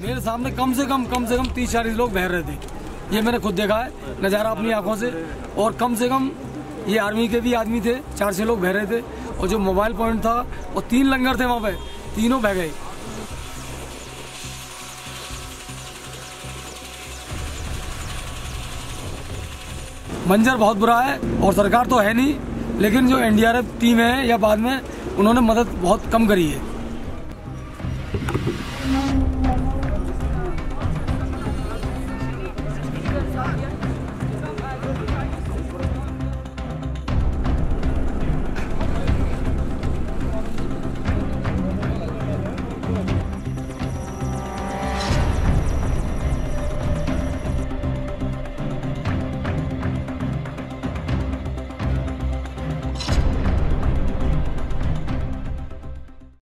मेरे सामने कम से कम कम से कम तीस चालीस लोग बह रहे थे। ये मैंने खुद देखा है, नज़ारा अपनी आँखों से। और कम से कम ये आर्मी के भी आदमी थे, चार छः लोग बह रहे थे। और जो मोबाइल पॉइंट था और तीन लंगर थे वहाँ पे, तीनों बह गए। मंजर बहुत बुरा है, और सरकार तो है नहीं, लेकिन जो एनडीआरएफ टीम है या बाद में, उन्होंने मदद बहुत कम करी है।